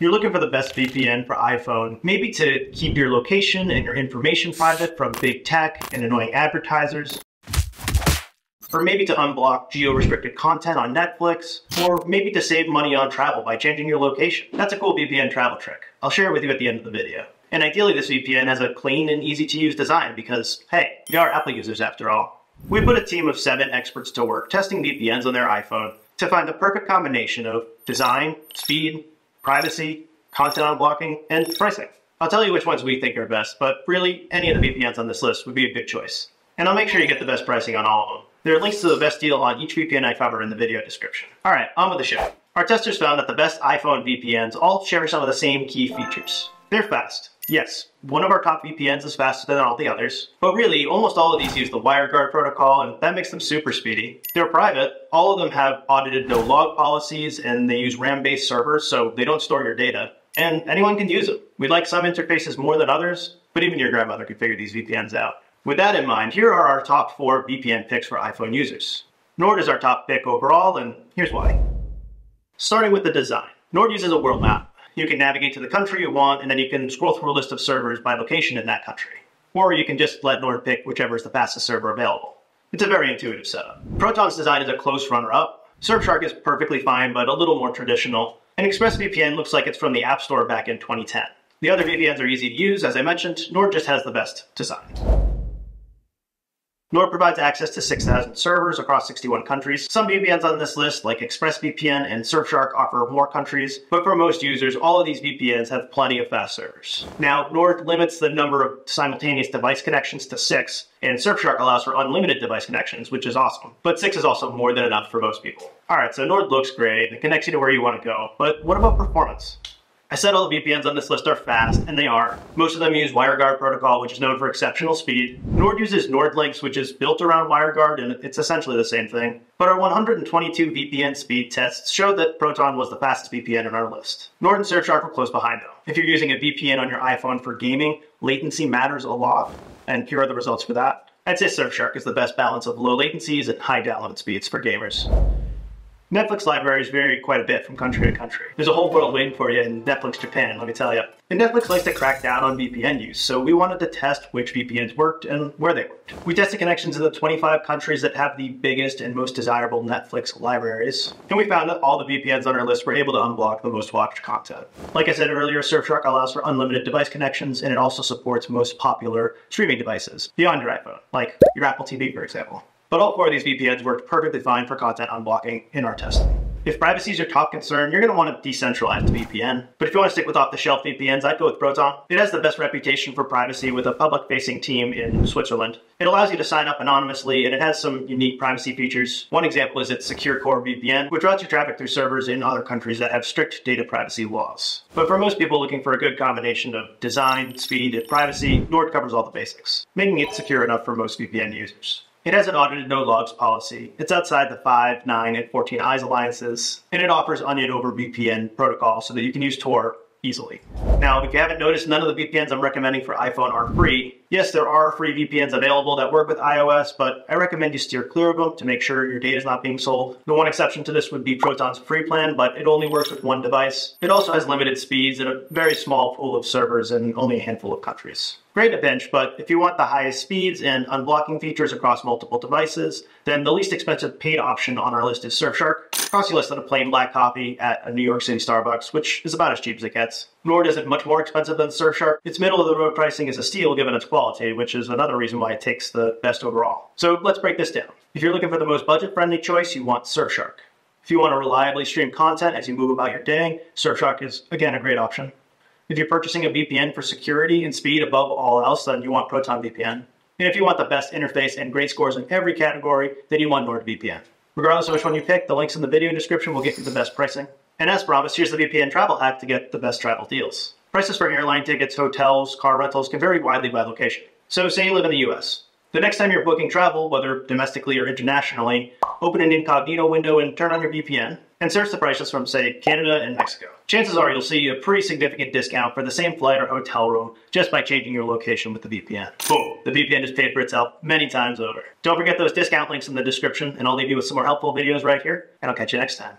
You're looking for the best VPN for iPhone, maybe to keep your location and your information private from big tech and annoying advertisers, or maybe to unblock geo-restricted content on Netflix, or maybe to save money on travel by changing your location. That's a cool VPN travel trick. I'll share it with you at the end of the video. And ideally this VPN has a clean and easy to use design because, hey, we are Apple users after all. We put a team of seven experts to work testing VPNs on their iPhone to find the perfect combination of design, speed, privacy, content unblocking, and pricing. I'll tell you which ones we think are best, but really any of the VPNs on this list would be a good choice. And I'll make sure you get the best pricing on all of them. There are links to the best deal on each VPN I cover in the video description. All right, on with the show. Our testers found that the best iPhone VPNs all share some of the same key features. They're fast. Yes, one of our top VPNs is faster than all the others, but really, almost all of these use the WireGuard protocol, and that makes them super speedy. They're private, all of them have audited no-log policies, and they use RAM-based servers, so they don't store your data, and anyone can use them. We like some interfaces more than others, but even your grandmother can figure these VPNs out. With that in mind, here are our top four VPN picks for iPhone users. Nord is our top pick overall, and here's why. Starting with the design. Nord uses a world map, you can navigate to the country you want, and then you can scroll through a list of servers by location in that country. Or you can just let Nord pick whichever is the fastest server available. It's a very intuitive setup. Proton's design is a close runner-up. Surfshark is perfectly fine, but a little more traditional. And ExpressVPN looks like it's from the App Store back in 2010. The other VPNs are easy to use, as I mentioned, Nord just has the best design. Nord provides access to 6,000 servers across 61 countries. Some VPNs on this list, like ExpressVPN and Surfshark, offer more countries, but for most users, all of these VPNs have plenty of fast servers. Now, Nord limits the number of simultaneous device connections to six, and Surfshark allows for unlimited device connections, which is awesome. But six is also more than enough for most people. Alright, so Nord looks great, it connects you to where you want to go, but what about performance? I said all the VPNs on this list are fast, and they are. Most of them use WireGuard protocol, which is known for exceptional speed. Nord uses NordLynx, which is built around WireGuard, and it's essentially the same thing. But our 122 VPN speed tests showed that Proton was the fastest VPN in our list. Nord and Surfshark were close behind though. If you're using a VPN on your iPhone for gaming, latency matters a lot. And here are the results for that. I'd say Surfshark is the best balance of low latencies and high download speeds for gamers. Netflix libraries vary quite a bit from country to country. There's a whole world waiting for you in Netflix Japan, let me tell you. And Netflix likes to crack down on VPN use, so we wanted to test which VPNs worked and where they worked. We tested connections in the 25 countries that have the biggest and most desirable Netflix libraries, and we found that all the VPNs on our list were able to unblock the most watched content. Like I said earlier, Surfshark allows for unlimited device connections, and it also supports most popular streaming devices beyond your iPhone, like your Apple TV, for example. But all four of these VPNs worked perfectly fine for content unblocking in our testing. If privacy is your top concern, you're going to want a decentralized VPN. But if you want to stick with off-the-shelf VPNs, I'd go with Proton. It has the best reputation for privacy with a public-facing team in Switzerland. It allows you to sign up anonymously, and it has some unique privacy features. One example is its Secure Core VPN, which routes your traffic through servers in other countries that have strict data privacy laws. But for most people looking for a good combination of design, speed, and privacy, Nord covers all the basics, making it secure enough for most VPN users. It has an audited no logs policy. It's outside the 5, 9, and 14 eyes alliances, and it offers onion over VPN protocol so that you can use Tor easily. Now, if you haven't noticed, none of the VPNs I'm recommending for iPhone are free. Yes, there are free VPNs available that work with iOS, but I recommend you steer clear of them to make sure your data is not being sold. The one exception to this would be Proton's free plan, but it only works with one device. It also has limited speeds and a very small pool of servers in only a handful of countries. Great to bench, but if you want the highest speeds and unblocking features across multiple devices, then the least expensive paid option on our list is Surfshark. Costs less than a plain black coffee at a New York City Starbucks, which is about as cheap as it gets. Nord isn't much more expensive than Surfshark. Its middle of the road pricing is a steal given its quality, which is another reason why it takes the best overall. So let's break this down. If you're looking for the most budget-friendly choice, you want Surfshark. If you want to reliably stream content as you move about your day, Surfshark is, again, a great option. If you're purchasing a VPN for security and speed above all else, then you want Proton VPN. And if you want the best interface and great scores in every category, then you want NordVPN. Regardless of which one you pick, the links in the video description will get you the best pricing. And as promised, here's the VPN travel hack to get the best travel deals. Prices for airline tickets, hotels, car rentals can vary widely by location. So say you live in the US. The next time you're booking travel, whether domestically or internationally, open an incognito window and turn on your VPN and search the prices from, say, Canada and Mexico. Chances are you'll see a pretty significant discount for the same flight or hotel room just by changing your location with the VPN. Boom, the VPN has paid for itself many times over. Don't forget those discount links in the description, and I'll leave you with some more helpful videos right here, and I'll catch you next time.